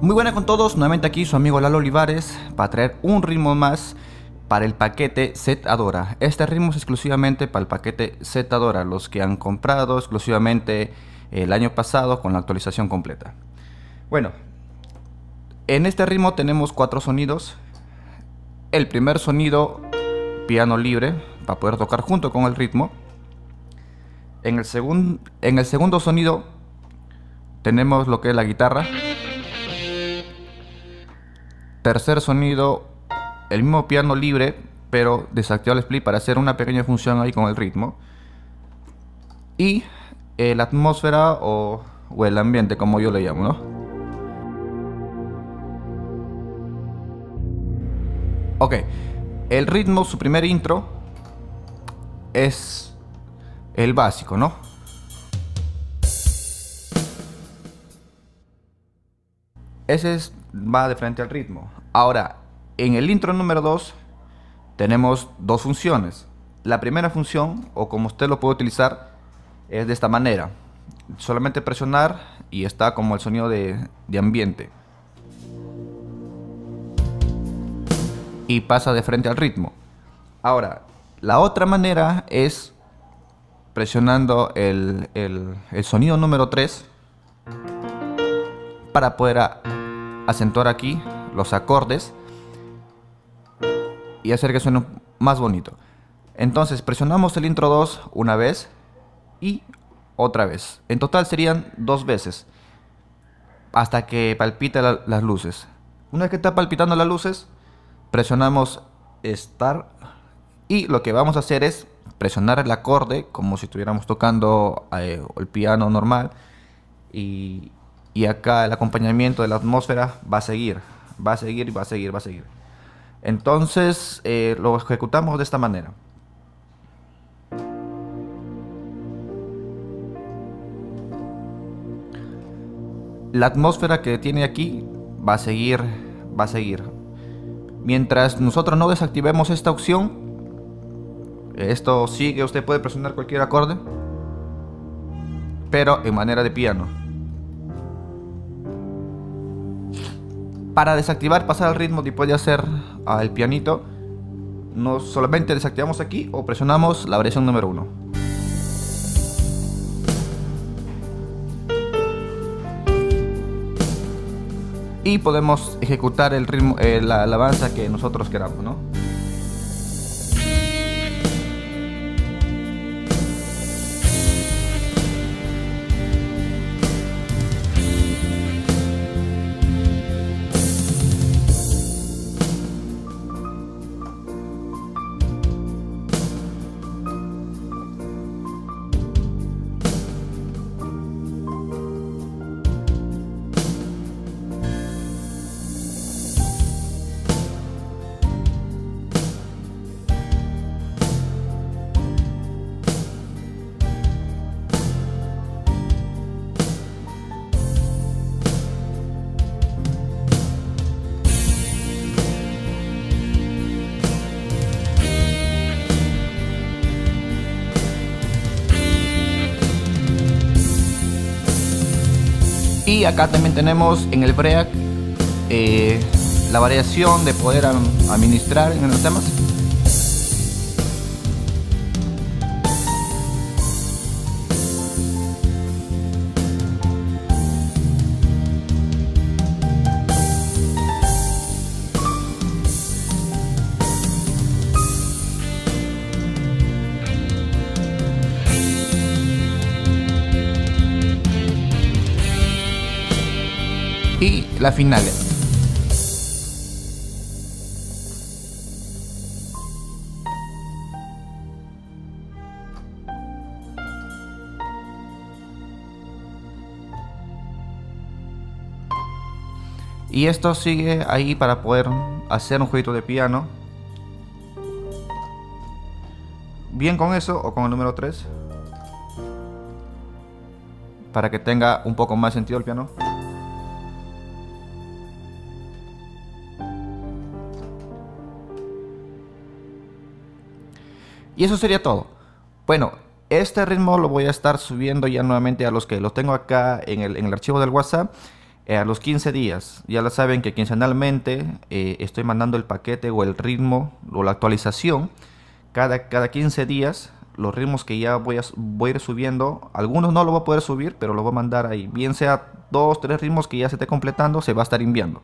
Muy buena con todos, nuevamente aquí su amigo Lalo Olivares para traer un ritmo más para el paquete Z Adora. Este ritmo es exclusivamente para el paquete Z Adora, los que han comprado exclusivamente el año pasado con la actualización completa. Bueno, en este ritmo tenemos cuatro sonidos. El primer sonido, piano libre, para poder tocar junto con el ritmo. En el, en el segundo sonido tenemos lo que es la guitarra. Tercer sonido, el mismo piano libre, pero desactivado el split para hacer una pequeña función ahí con el ritmo. Y eh, la atmósfera o, o, el ambiente, como yo le llamo, ¿no? Ok, el ritmo, su primer intro, es el básico, ¿no? Ese es, va de frente al ritmo. Ahora, en el intro número 2 tenemos dos funciones. La primera función, o como usted lo puede utilizar, es de esta manera. Solamente presionar y está como el sonido de, de ambiente. Y pasa de frente al ritmo. Ahora, la otra manera es presionando el, el, el sonido número 3 para poder acentuar aquí los acordes y hacer que suene más bonito. Entonces presionamos el intro 2 una vez y otra vez. En total serían dos veces hasta que palpite la, las luces. Una vez que está palpitando las luces, presionamos Start y lo que vamos a hacer es presionar el acorde como si estuviéramos tocando eh, el piano normal y, y acá el acompañamiento de la atmósfera va a seguir, va a seguir, va a seguir, va a seguir. Entonces eh, lo ejecutamos de esta manera. La atmósfera que tiene aquí va a seguir, va a seguir. Mientras nosotros no desactivemos esta opción, esto sigue, usted puede presionar cualquier acorde, pero en manera de piano. Para desactivar, pasar al ritmo y puede hacer al pianito, no solamente desactivamos aquí o presionamos la variación número 1. Y podemos ejecutar el ritmo, eh, la alabanza que nosotros queramos, ¿no? Y acá también tenemos en el break eh, la variación de poder administrar en los temas. Y la final. Y esto sigue ahí para poder hacer un jueguito de piano. Bien con eso o con el número 3. Para que tenga un poco más sentido el piano. Y eso sería todo. Bueno, este ritmo lo voy a estar subiendo ya nuevamente a los que lo tengo acá en el, en el archivo del WhatsApp. eh, a los 15 días. Ya lo saben que quincenalmente eh, estoy mandando el paquete o el ritmo o la actualización cada, cada 15 días. Los ritmos que ya voy a, voy a ir subiendo, algunos no lo voy a poder subir, pero lo voy a mandar ahí. Bien sea dos, tres ritmos que ya se esté completando, se va a estar enviando.